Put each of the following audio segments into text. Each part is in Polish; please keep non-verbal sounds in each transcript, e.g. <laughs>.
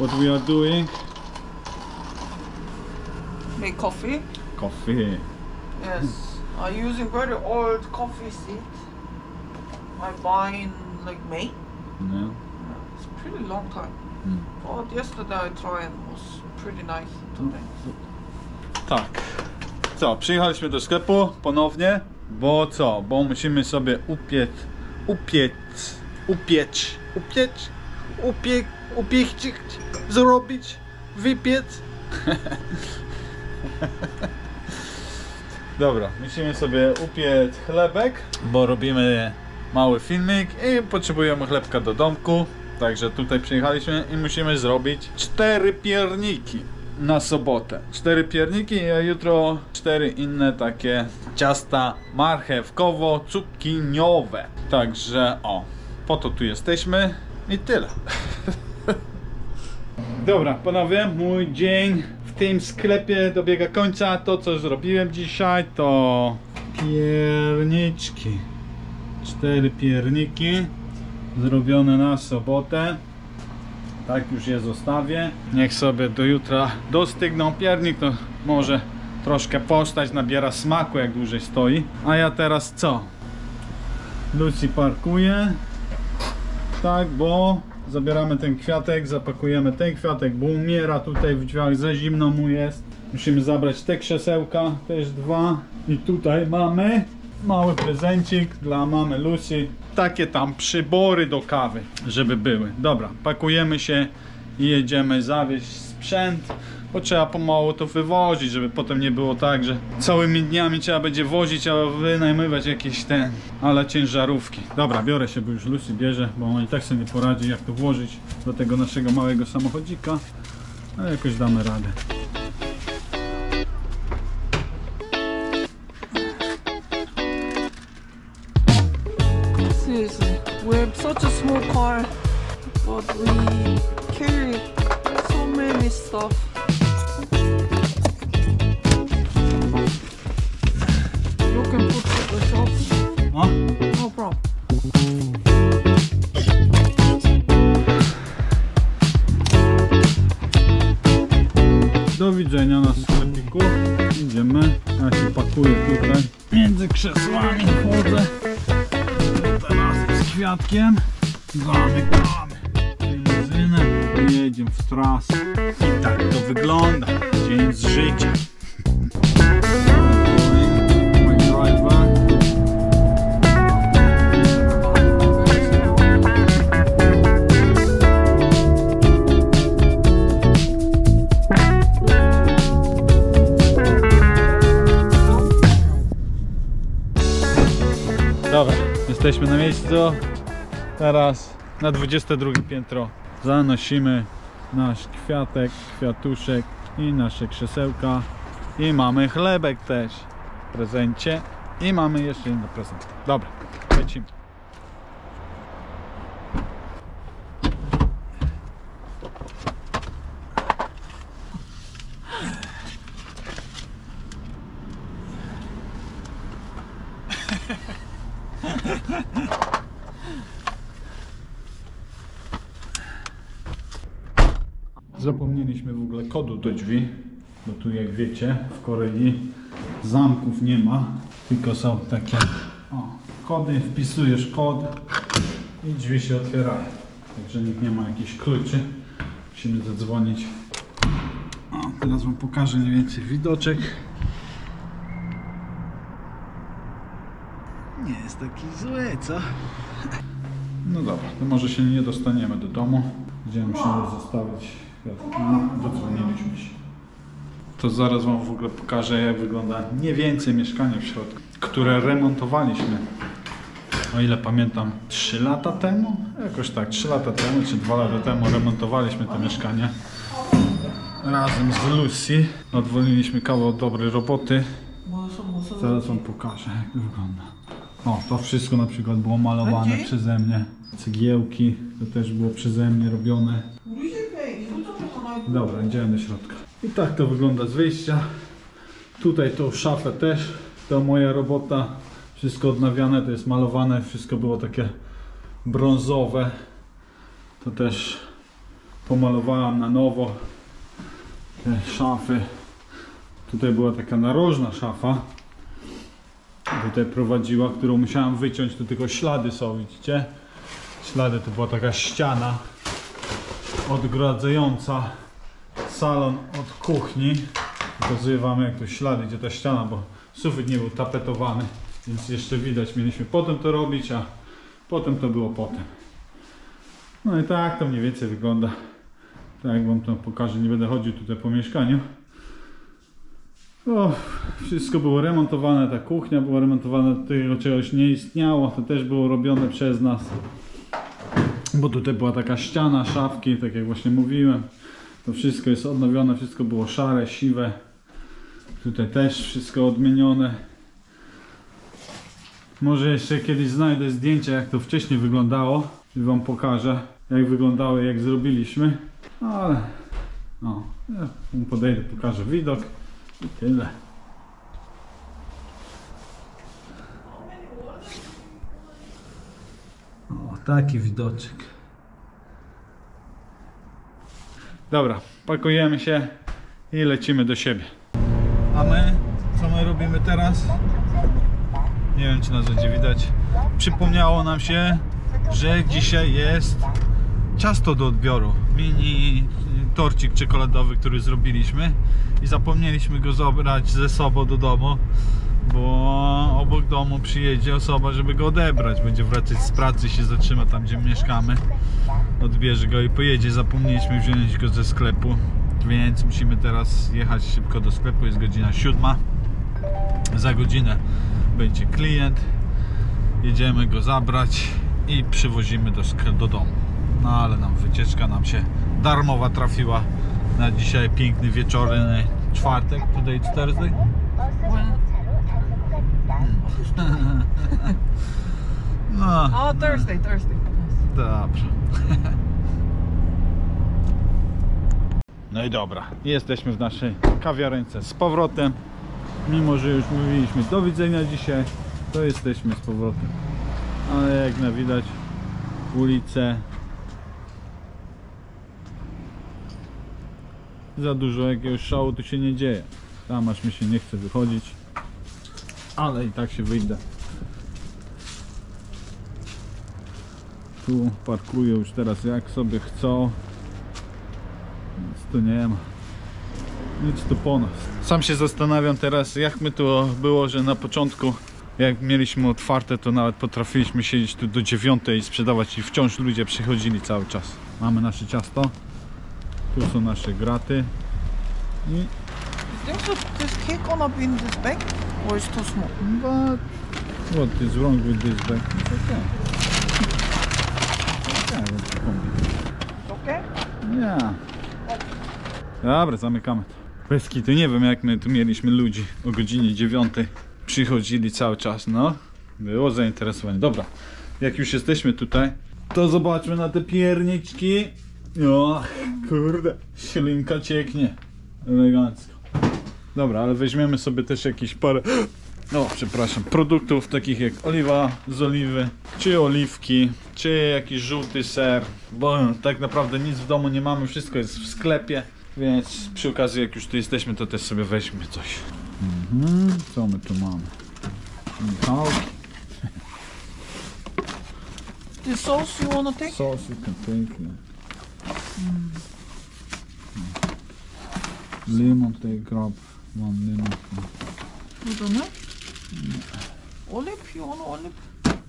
what we are doing? Make coffee. Coffee. Yes. I'm using very old coffee seed. I buy in like May. No. It's pretty long time. Mm. But yesterday I tried was pretty nice today. Tak. Co, przyjechaliśmy do sklepu ponownie, bo co? Bo musimy sobie upiec, upiec, upiec, upiec, upiec, upiec, zrobić, wypiec. <laughs> Dobra, musimy sobie upiec chlebek, bo robimy mały filmik i potrzebujemy chlebka do domku. Także tutaj przyjechaliśmy i musimy zrobić cztery pierniki na sobotę. Cztery pierniki, a jutro cztery inne takie ciasta marchewkowo-cukiniowe. Także o, po to tu jesteśmy i tyle. <laughs> Dobra, panowie, mój dzień w tym sklepie dobiega końca. To, co zrobiłem dzisiaj, to pierniczki. Cztery pierniki zrobione na sobotę. Tak już je zostawię. Niech sobie do jutra dostygną piernik, to może troszkę postać, nabiera smaku jak dłużej stoi. A ja teraz co? Lucy parkuje. Tak, bo zabieramy ten kwiatek, zapakujemy ten kwiatek, bo umiera tutaj w drzwiach, za zimno mu jest. Musimy zabrać te krzesełka, też dwa. I tutaj mamy mały prezencik dla mamy Lucy. Takie tam przybory do kawy, żeby były. Dobra, pakujemy się i jedziemy zawieźć sprzęt. Bo trzeba pomału to wywozić, żeby potem nie było tak, że całymi dniami trzeba będzie wozić, a wynajmywać jakieś ten, ale ciężarówki. Dobra, biorę się, bo już Lucy bierze, bo on i tak sobie nie poradzi, jak to włożyć do tego naszego małego samochodzika. Ale jakoś damy radę. Seriously, such a small car, but we carry so many stuff. O, no problem. do widzenia na sklepiku. Idziemy. Ja się pakuję tutaj. Między krzesłami chodzę. Teraz z kwiatkiem. Zamykamy limuzynę jedziemy w trasę. I tak to wygląda. Dzień z życia. Jesteśmy na miejscu. Teraz na 22 piętro zanosimy nasz kwiatek, kwiatuszek i nasze krzesełka. I mamy chlebek też w prezencie. I mamy jeszcze inne prezenty. Dobra, lecimy. Zapomnieliśmy w do drzwi, bo tu jak wiecie w Korei zamków nie ma, tylko są takie o, kody, wpisujesz kod i drzwi się otwierają. Także nikt nie ma jakichś kluczy. Musimy zadzwonić. O, teraz wam pokażę mniej więcej widoczek. Nie jest taki zły, co? No dobra, to może się nie dostaniemy do domu. Będziemy musieli zostawić. No, dodzwoniliśmy się. To zaraz wam w ogóle pokażę jak wygląda mniej więcej mieszkanie w środku, które remontowaliśmy. O ile pamiętam 3 lata temu? Jakoś tak, 3 lata temu czy 2 lata temu remontowaliśmy to mieszkanie. Razem z Lucy. Odwoliliśmy kawał dobrej roboty. Zaraz wam pokażę jak to wygląda. O, to wszystko na przykład było malowane przeze mnie. Cegiełki, to też było przeze mnie robione. Dobra, idziemy do środka. I tak to wygląda z wyjścia. Tutaj tą szafę też. To moja robota. Wszystko odnawiane, to jest malowane. Wszystko było takie brązowe. To też pomalowałam na nowo te szafy. Tutaj była taka narożna szafa. Tutaj prowadziła, którą musiałam wyciąć, to tylko ślady są, widzicie? Ślady to była taka ściana odgradzająca salon od kuchni. Pokazuję wam jak to ślady, gdzie ta ściana, bo sufit nie był tapetowany, więc jeszcze widać. Mieliśmy potem to robić, a potem to było potem. No i tak to mniej więcej wygląda. Tak wam to pokażę, nie będę chodził tutaj po mieszkaniu. O, wszystko było remontowane, ta kuchnia była remontowana, tego czegoś nie istniało, to też było robione przez nas. Bo tutaj była taka ściana, szafki, tak jak właśnie mówiłem. To wszystko jest odnowione, wszystko było szare, siwe. Tutaj też wszystko odmienione. Może jeszcze kiedyś znajdę zdjęcia jak to wcześniej wyglądało i wam pokażę jak wyglądało jak zrobiliśmy. Ale no, ja podejdę, pokażę widok i tyle. O, taki widoczek. Dobra, pakujemy się i lecimy do siebie. A my, co my robimy teraz? Nie wiem, czy nas będzie widać. Przypomniało nam się, że dzisiaj jest ciasto do odbioru. Mini torcik czekoladowy, który zrobiliśmy i zapomnieliśmy go zabrać ze sobą do domu, bo obok domu przyjedzie osoba, żeby go odebrać. Będzie wracać z pracy, się zatrzyma tam, gdzie mieszkamy. Odbierze go i pojedzie. Zapomnieliśmy wziąć go ze sklepu, więc musimy teraz jechać szybko do sklepu. Jest godzina siódma. Za godzinę będzie klient. Jedziemy go zabrać i przywozimy do, do domu. No ale nam wycieczka nam się darmowa trafiła na dzisiaj piękny wieczorny czwartek. Today Thursday. No, Oh, Thursday, Thursday. dobra. No i dobra, jesteśmy w naszej kawiarence z powrotem. Mimo, że już mówiliśmy do widzenia dzisiaj, to jesteśmy z powrotem. Ale jak na widać, ulice za dużo jakiegoś szału tu się nie dzieje. Tam aż mi się nie chce wychodzić, ale i tak się wyjdę. Tu parkują już teraz jak sobie chcą. Nic tu nie ma. Nic tu po nas. Sam się zastanawiam teraz, jak my to było, że na początku, jak mieliśmy otwarte, to nawet potrafiliśmy siedzieć tu do dziewiątej i sprzedawać i wciąż ludzie przychodzili cały czas. Mamy nasze ciasto. Tu są nasze graty. I think so? This cake gonna be in this bag? Or it's too small? But what is wrong with this bag? It's okay. Okay, let's combine. It's okay? Nie. Dobra, zamykamy to. Bez kitu, nie wiem jak my tu mieliśmy ludzi o godzinie 9. Przychodzili cały czas, no. Było zainteresowanie. Dobra, jak już jesteśmy tutaj, to zobaczmy na te pierniczki. O, kurde, ślinka cieknie. Elegancko. Dobra, ale weźmiemy sobie też jakieś parę, <gasps> no przepraszam, produktów takich jak oliwa z oliwy, czy oliwki, czy jakiś żółty ser, bo tak naprawdę nic w domu nie mamy, wszystko jest w sklepie, więc przy okazji jak już tu jesteśmy, to też sobie weźmy coś. Mhm, co my tu mamy? Michałki, <laughs> The sauce you wanna take? sosy, konfetti. Lemon, take grab one lemon. You don't? You want olive?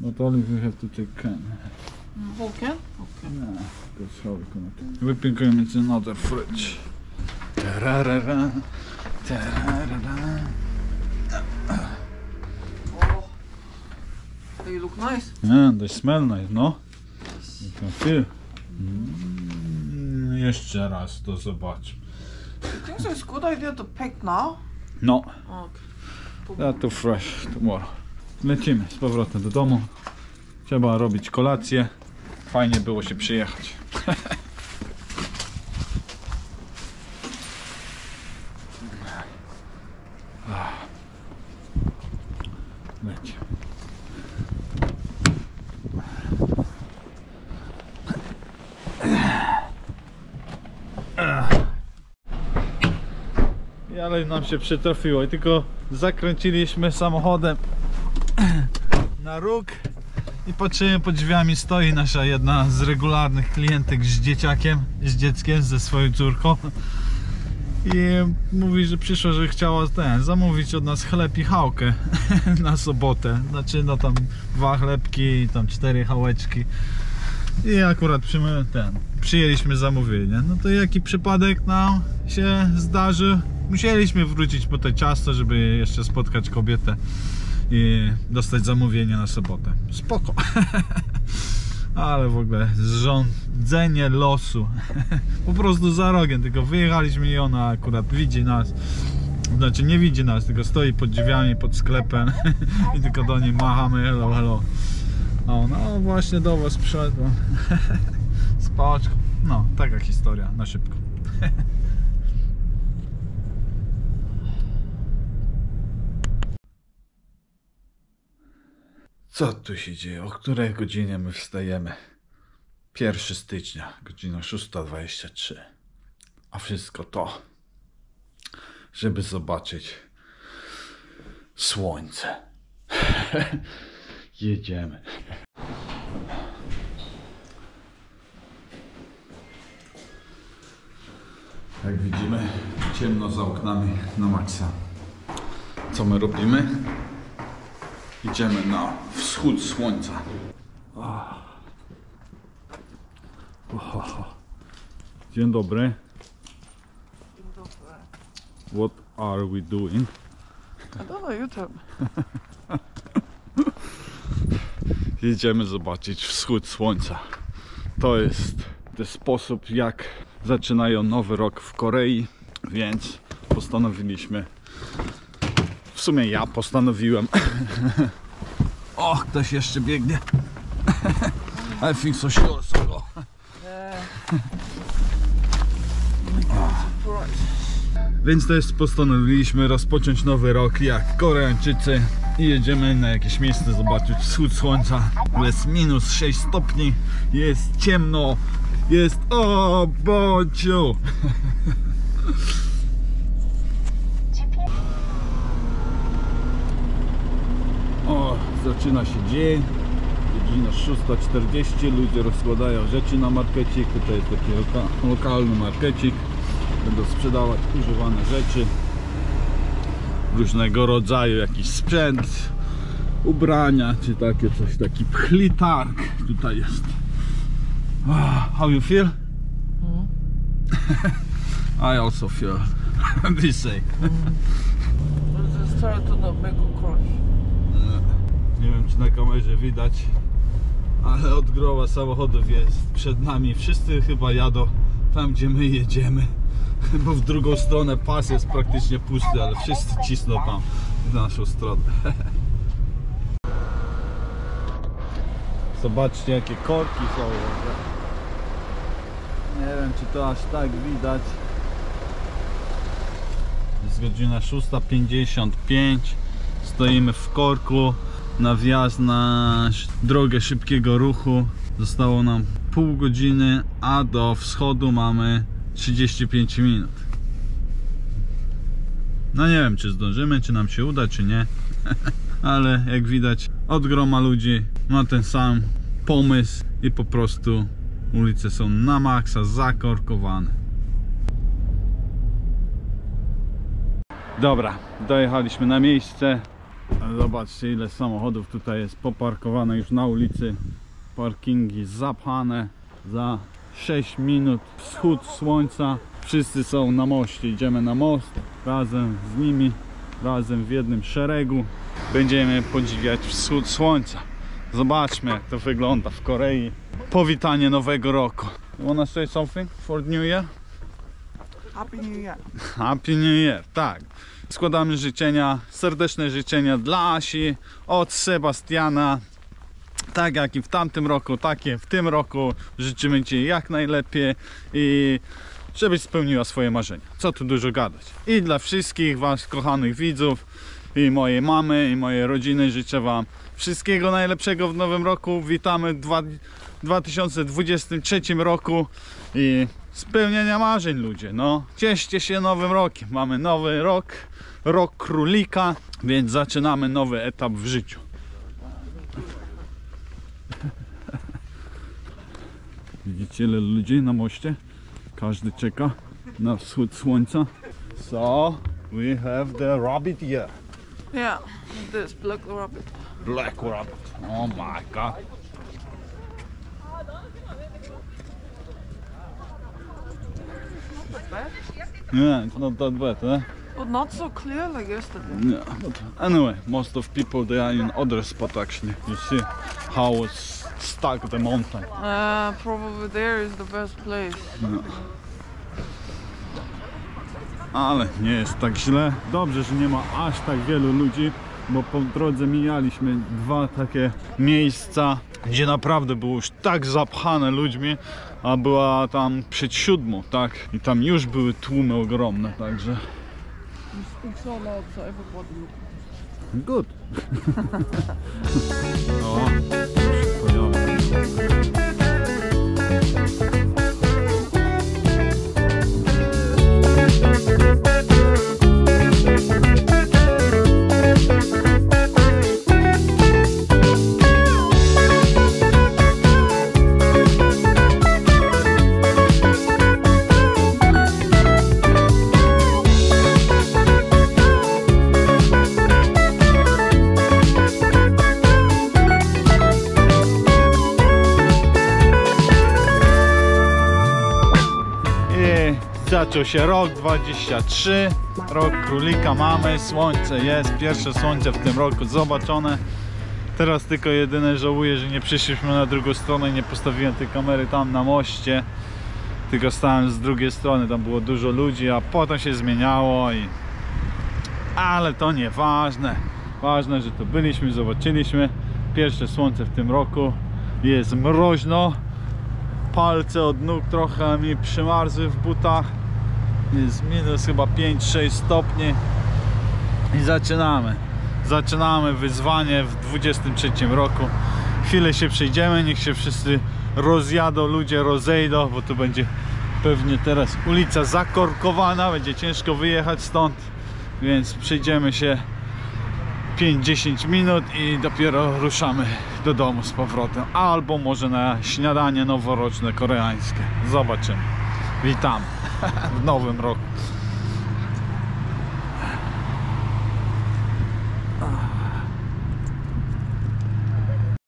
But olive we have to take can. Can? Okay. Yeah, that's how we do. Whipping cream is another fridge. Tararara, tararara. Oh. They look nice. Yeah, they smell nice, no? You can feel. Mm, jeszcze raz to zobacz. You think so it's good idea to pack now? No, Okay. that too fresh tomorrow. Lecimy z powrotem do domu. Trzeba robić kolację. Fajnie było się przyjechać. <laughs> Lecimy. ale nam się przytrafiło i tylko zakręciliśmy samochodem <clears throat> na róg i patrzymy pod drzwiami stoi nasza jedna z regularnych klientek z dzieciakiem, z dzieckiem, ze swoją córką i mówi, że przyszła, że chciała ten, zamówić od nas chleb i chałkę <laughs> na sobotę, znaczy no tam dwa chlebki i tam cztery chałeczki i akurat przyjmy- ten, przyjęliśmy zamówienie. No to jaki przypadek nam się zdarzył? Musieliśmy wrócić po te ciasto, żeby jeszcze spotkać kobietę i dostać zamówienie na sobotę. Spoko. <laughs> Ale w ogóle zrządzenie losu. <laughs> Po prostu za rogiem, tylko wyjechaliśmy i ona akurat widzi nas. Znaczy nie widzi nas, tylko stoi pod drzwiami, pod sklepem <laughs> i tylko do niej machamy hello, hello. A ona, o właśnie do was przyszedłem. Spaczko. No, taka historia, na szybko. Co tu się dzieje? O której godzinie my wstajemy? 1 stycznia, godzina 6.23. A wszystko to, żeby zobaczyć słońce. <laughs> Jedziemy. Jak widzimy, ciemno za oknami na maksa. Co my robimy? Idziemy na wschód słońca. Dzień dobry. What are we doing? I don't know, you tell me. Jedziemy <laughs> zobaczyć wschód słońca. To jest ten sposób, jak zaczynają nowy rok w Korei, więc postanowiliśmy. Sumie ja postanowiłem. <laughs> O, ktoś jeszcze biegnie. I think so sure. So. Więc też postanowiliśmy rozpocząć nowy rok jak Koreańczycy i jedziemy na jakieś miejsce zobaczyć wschód słońca. Jest minus 6 stopni, jest ciemno, jest o bociu. <laughs> O, zaczyna się dzień. Godzina 6.40, ludzie rozkładają rzeczy na markecik. Tutaj jest taki loka lokalny markecik. Będą sprzedawać używane rzeczy. Różnego rodzaju jakiś sprzęt, ubrania, czy takie coś, taki pchlitarg tutaj jest. How you feel? <laughs> I also feel <laughs> to make a crash. Nie wiem czy na kamerze widać, ale od groła samochodów jest przed nami. Wszyscy chyba jadą tam gdzie my jedziemy. <laughs> Bo w drugą stronę pas jest praktycznie pusty, ale wszyscy cisną tam w naszą stronę. <laughs> Zobaczcie jakie korki są. Nie wiem czy to aż tak widać. Jest godzina 6.55. Stoimy w korku na wjazd na drogę szybkiego ruchu. Zostało nam pół godziny, a do wschodu mamy 35 minut. No nie wiem, czy zdążymy, czy nam się uda, czy nie. <laughs> Ale jak widać, od groma ludzi ma ten sam pomysł i po prostu ulice są na maksa zakorkowane. Dobra, dojechaliśmy na miejsce. Zobaczcie ile samochodów tutaj jest poparkowane już na ulicy. Parkingi zapchane. Za 6 minut wschód słońca. Wszyscy są na moście. Idziemy na most razem z nimi, razem w jednym szeregu. Będziemy podziwiać wschód słońca. Zobaczmy jak to wygląda w Korei. Powitanie nowego roku. You wanna say something for New Year? Happy New Year. Happy New Year, tak. Składamy życzenia, serdeczne życzenia dla Asi od Sebastiana. Tak jak i w tamtym roku, takie w tym roku życzymy Ci jak najlepiej i żebyś spełniła swoje marzenia. Co tu dużo gadać. I dla wszystkich Was, kochanych widzów, i mojej mamy, i mojej rodziny życzę Wam wszystkiego najlepszego w nowym roku. Witamy w dwa- 2023 roku i spełnienia marzeń ludzie, no. Cieszcie się nowym rokiem. Mamy nowy rok, rok królika, więc zaczynamy nowy etap w życiu. <laughs> Widzicie ile ludzi na moście? Każdy czeka na wschód słońca. So, we have the rabbit here. Yeah, this black rabbit. Black rabbit. Oh my god. Yeah, it's not that bad, eh? But not so clear like yesterday. Yeah, but anyway, most of people they are in other spot actually. You see how it's stuck the mountain. Uh, probably there is the best place. Ale nie jest tak źle. Dobrze, że nie ma aż tak wielu ludzi, bo po drodze mijaliśmy dwa takie miejsca, gdzie naprawdę było już tak zapchane ludźmi, a była tam przed siódmą, tak? I tam już były tłumy ogromne, także good. <laughs> o, zaczął się rok 23, rok królika mamy, słońce jest, pierwsze słońce w tym roku zobaczone. Teraz tylko jedyne żałuję, że nie przyszliśmy na drugą stronę i nie postawiłem tej kamery tam na moście. Tylko stałem z drugiej strony, tam było dużo ludzi, a potem się zmieniało i... Ale to nieważne. Ważne, że tu byliśmy, zobaczyliśmy. Pierwsze słońce w tym roku. Jest mroźno palce od nóg trochę mi przymarzły w butach jest minus chyba 5-6 stopni i zaczynamy zaczynamy wyzwanie w 23 roku chwilę się przejdziemy, niech się wszyscy rozjadą, ludzie rozejdą bo tu będzie pewnie teraz ulica zakorkowana, będzie ciężko wyjechać stąd więc przejdziemy się 5-10 minut i dopiero ruszamy do domu z powrotem. Albo może na śniadanie noworoczne koreańskie. Zobaczymy. Witam w nowym roku.